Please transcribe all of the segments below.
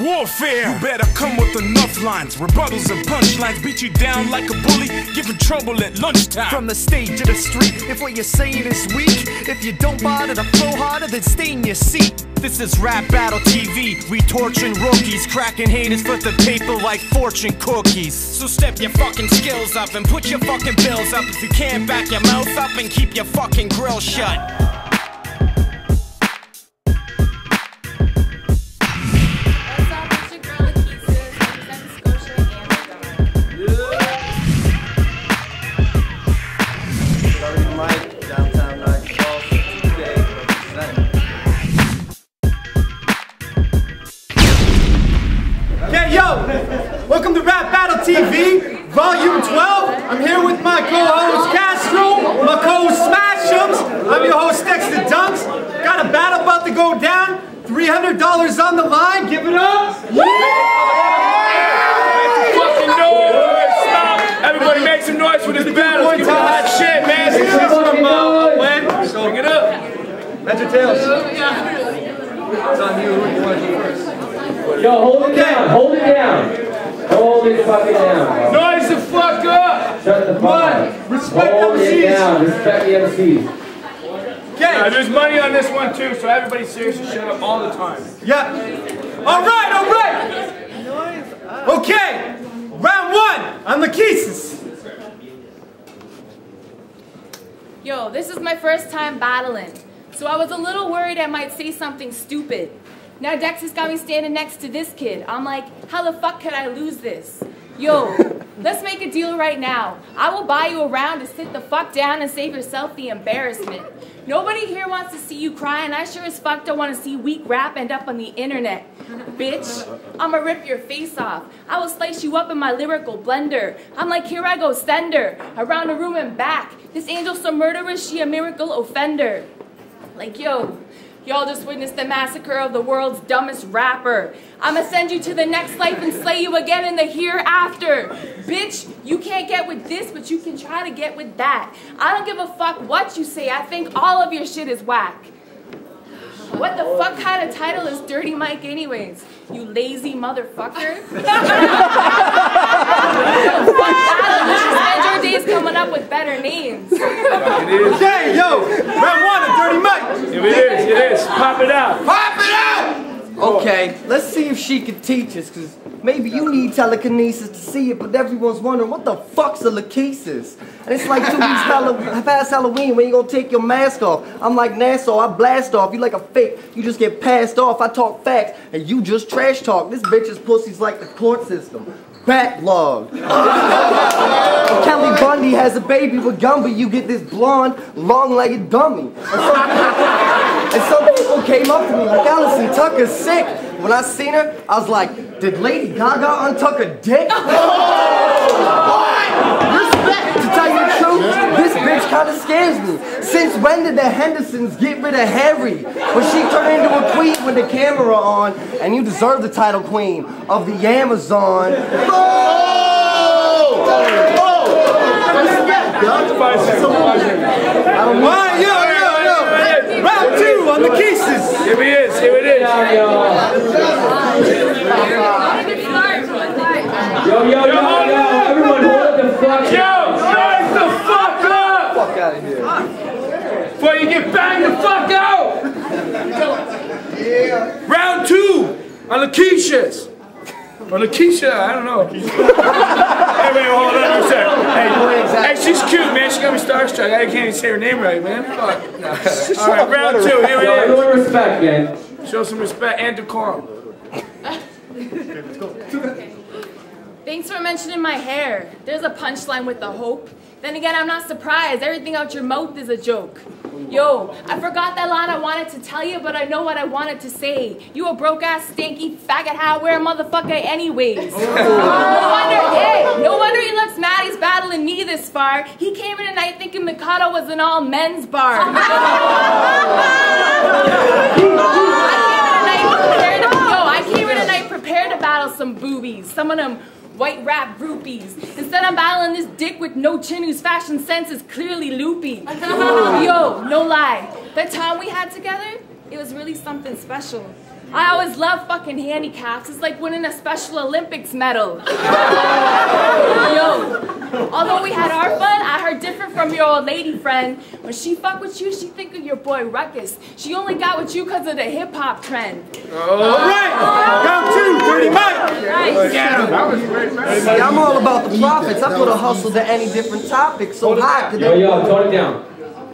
warfare. You better come with enough lines, rebuttals and punchlines. Beat you down like a bully, giving trouble at lunchtime. From the stage to the street, if what you're saying is weak, if you don't bother to flow harder, then stay in your seat. This is Rap Battle TV. We torching rookies, cracking haters for the paper like fortune cookies. So step your fucking skills up and put your fucking bills up. If you can't back your mouth up and keep your fucking grill shut. TV, Volume 12. I'm here with my co-host Castro, my co-host Smashums. I'm your host Dexter Dunks. Got a battle about to go down. $300 on the line. Give it up. Fucking noise! Stop! Everybody make some noise for this battle. Give me all that shit, man. This is from uh, Len. So Bring it up. heads or tails? It's on you. Who you want to do first? Yo, hold it down, hold it down. Hold it fucking down. bro. Noise the fuck up! Shut the fuck up. Respect Hold it MCs. down, respect the MCs. Uh, Okay. there's money on this one too, so everybody seriously shut up all the time. Yeah. All right, all right. Okay. Round one on the Keeses. Yo, this is my first time battling, so I was a little worried I might say something stupid. Now Dex has got me standing next to this kid. I'm like, how the fuck could I lose this? Yo, let's make a deal right now. I will buy you a round to sit the fuck down and save yourself the embarrassment. Nobody here wants to see you cry, and I sure as fuck don't want to see weak rap end up on the internet. Bitch, I'ma rip your face off. I will slice you up in my lyrical blender. I'm like, here I go, sender, around the room and back. This angel's so murderous, she a miracle offender. Like, yo, y'all just witnessed the massacre of the world's dumbest rapper. I'ma send you to the next life and slay you again in the hereafter. Bitch, you can't get with this, but you can try to get with that. I don't give a fuck what you say, I think all of your shit is whack. What the fuck kind of title is Dirty Mike, anyways? You lazy motherfucker. Yo, fuck. You should spend your days coming up with better names. Okay, yo. Round one of Dirty Mike. Here it is, it is. Pop it out. Pop it out. Okay, let's see if she can teach us, because maybe you need telekinesis to see it, but everyone's wondering what the fuck's a lachesis? And it's like two weeks past Halloween when you gonna take your mask off. I'm like NASA, I blast off. You like a fake, you just get passed off. I talk facts, and you just trash talk. This bitch's pussy's like the court system. Backlog. Kelly Bundy has a baby with Gumby. You get this blonde, long-legged dummy. And some, and some people came up to me like, Allison Tucker's sick. When I seen her, I was like, did Lady Gaga untuck a dick? Respect, to tell you the truth, this bitch kind of scares me. Since when did the Hendersons get rid of Harry? When she turned into a queen with the camera on, and you deserve the title queen of the Amazon. All right, yo, yo, yo. Round two on the Keeses. Here it is, here it is. Yo, yo, yo, yo, everyone hold the fuck Yo, down. noise the fuck up! Fuck out of here. Before you get banged the fuck out! Yeah. Round two on Lakeisha's. Or Lakeisha, I don't know. hey, wait, hold on a second. Hey, hey, she's cute, man. She got me starstruck. I can't even say her name right, man. Fuck. All right, round two. Here Yo, it everyone respect, man. Show some respect and decorum. Thanks for mentioning my hair. There's a punchline with the hope. Then again, I'm not surprised. Everything out your mouth is a joke. Yo, I forgot that line I wanted to tell you, but I know what I wanted to say. You a broke ass, stanky, faggot hat wearing motherfucker, anyways. No wonder, hey, no wonder he looks mad he's battling me this far. He came in tonight thinking Mikado was an all men's bar. I came in tonight prepared to, yo, I came in tonight prepared to battle some boobies. Some of them white rap groupies. Instead, I'm battling this dick with no chin whose fashion sense is clearly loopy. Yo, no lie. That time we had together, it was really something special. I always love fucking handicaps. It's like winning a Special Olympics medal. Yo, although we had our fun, I heard different from your old lady friend. When she fuck with you, she think of your boy Ruckus. She only got with you because of the hip hop trend. Oh. All right, round two, Dirty Mike. Right. That was great, man. See, I'm all about the profits. I put a hustle to any different topic. So hot. Yo, yo, tone it down.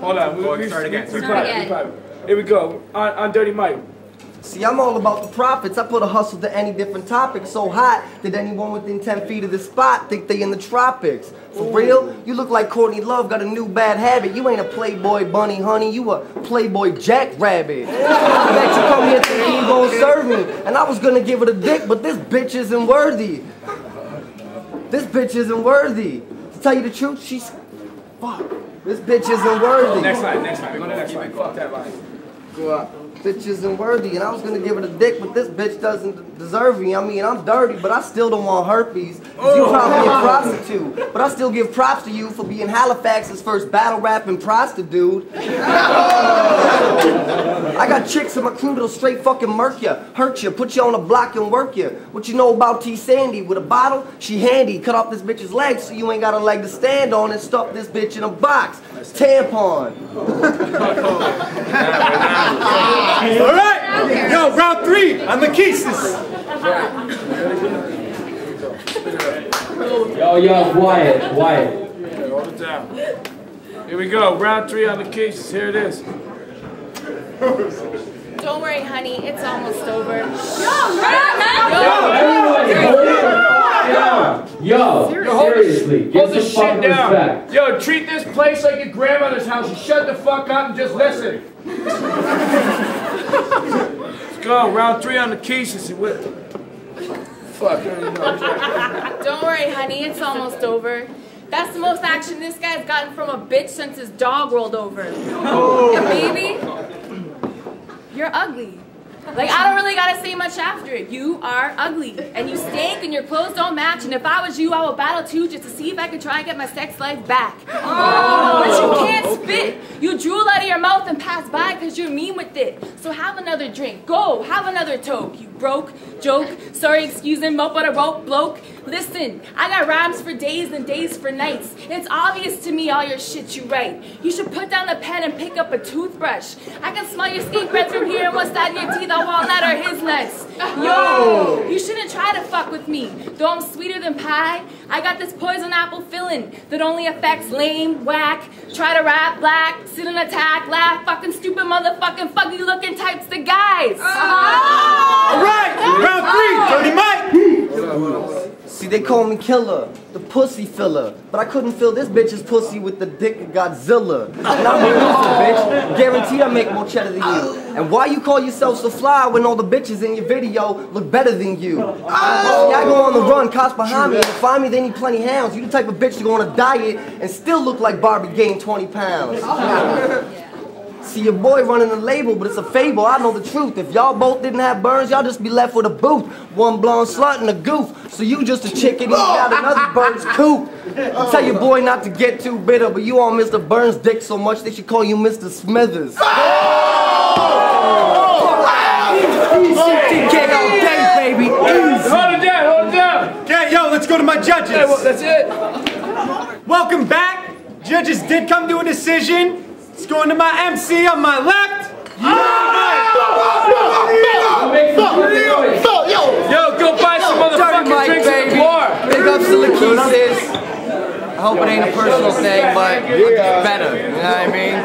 Hold on. We, we, start again, we start private, again. we private. Here we go. On, on Dirty Mike. See, I'm all about the profits. I put a hustle to any different topic. So hot that anyone within 10 feet of the spot think they in the tropics. For real? You look like Courtney Love got a new bad habit. You ain't a Playboy bunny, honey. You a Playboy jackrabbit. Bet you come here thinking you gonna serve me. And I was gonna give it a dick, but this bitch isn't worthy. This bitch isn't worthy. To tell you the truth, she's... Fuck. This bitch isn't worthy. Next line, next line. Go to next line. Fuck that line. Bitch isn't worthy, and I was gonna give it a dick, but this bitch doesn't deserve me. I mean, I'm dirty, but I still don't want herpes. 'cause you oh. probably a prostitute, but I still give props to you for being Halifax's first battle rapping prostitute. I got chicks in my crew that'll straight fucking murk ya, hurt ya, put you on a block and work ya. What you know about T Sandy? With a bottle, she handy. Cut off this bitch's legs so you ain't got a leg to stand on and stuff this bitch in a box. Tampon. All right, yo, round three, I'm the Kisses. Yo, yo, Wyatt, Wyatt. Okay, hold it down. Here we go. Round three on the cases. Here it is. Don't worry, honey. It's almost over. Everyone, hold it down. Yo, seriously, Hold get this some shit fucking down. respect. Yo, treat this place like your grandmother's house. You shut the fuck up and just listen. Let's go. Round three on the cases. What? Fuck. I don't. Don't worry, honey, it's almost over. That's the most action this guy's gotten from a bitch since his dog rolled over. Oh. And baby, you're ugly. Like, I don't really gotta say much after it. You are ugly. And you stink and your clothes don't match. And if I was you, I would battle too just to see if I could try and get my sex life back. Oh. But you can't spit. You drool out of your mouth and pass by because you're mean with it. So have another drink. Go, have another toke. You broke, joke, sorry, excuse me, mope on a rope, bloke. Listen, I got rhymes for days and days for nights. It's obvious to me all your shit you write. You should put down the pen and pick up a toothbrush. I can smell your skate breath from here and what's that in your teeth, a walnut or his nuts. Yo, you shouldn't try to fuck with me. Though I'm sweeter than pie, I got this poison apple filling that only affects lame, whack, try to rap, black, sit and attack, laugh, fucking stupid motherfucking fuggy looking types to guys. Uh-huh. All right, round three, Dirty Mike. They call me killer, the pussy filler. But I couldn't fill this bitch's pussy with the dick of Godzilla. And I'm a loser, bitch. Guaranteed I make more cheddar than you. And why you call yourself so fly when all the bitches in your video look better than you? I go on the run, cops behind me, and find me, they need plenty hounds. You the type of bitch to go on a diet and still look like Barbie gained 20 pounds. See your boy running a label, but it's a fable. I know the truth. If y'all both didn't have burns, y'all just be left with a booth. One blonde slut and a goof. So you just a chicken eating out another bird's coop. I tell your boy not to get too bitter, but you on Mr. Burns' dick so much they should call you Mr. Smithers. Easy kick all day, baby. Easy. Hold it down. Hold it down. Okay, yo, let's go to my judges. Hey, well, that's it. Welcome back. Judges did come to a decision. It's going to my MC on my left. Make some fucking noise. Yo, go buy some Dirty motherfucking Mike, drinks at the baby. bar. Big ups to Lakeith's. I hope it ain't a personal thing, but it's better. You know what I mean?